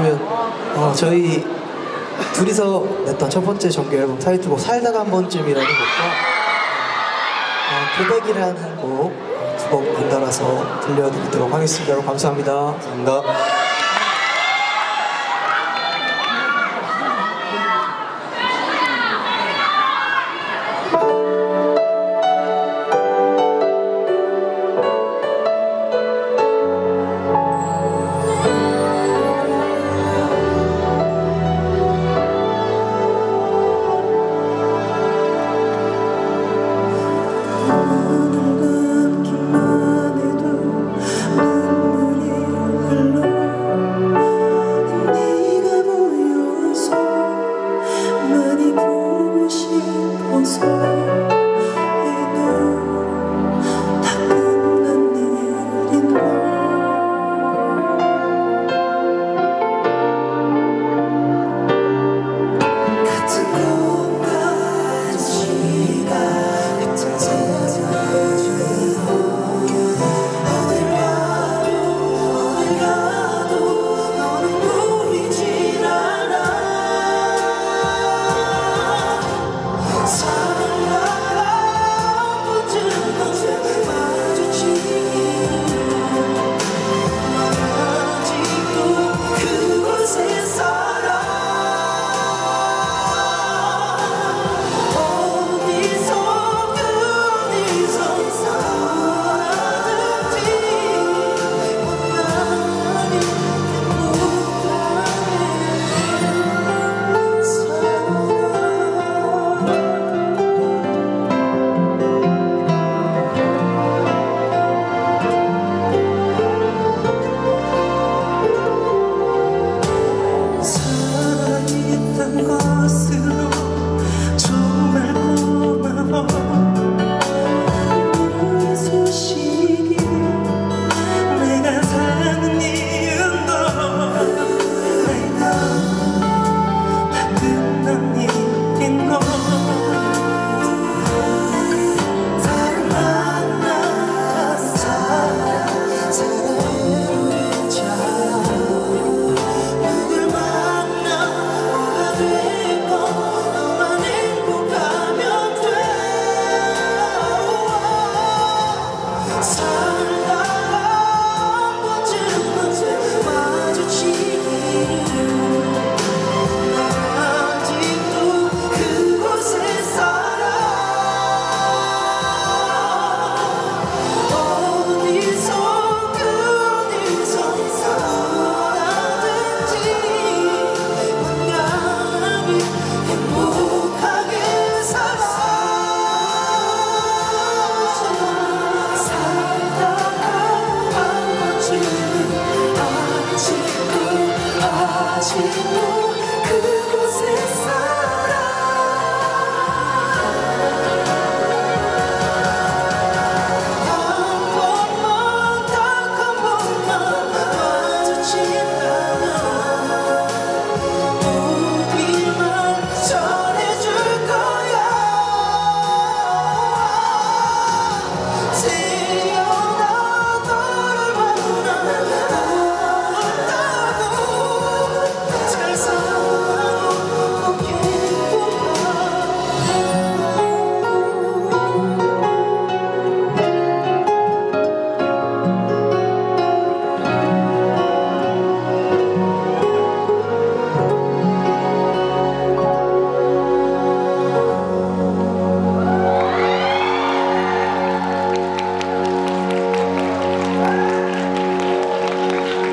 그러면 어, 저희 둘이서 냈던 첫 번째 정규 앨범 타이틀곡 뭐 살다가 한 번쯤이라는 곡과 어, 고백이라는 곡두곡 연달아서 들려드리도록 하겠습니다. 감사합니다. 감사합니다.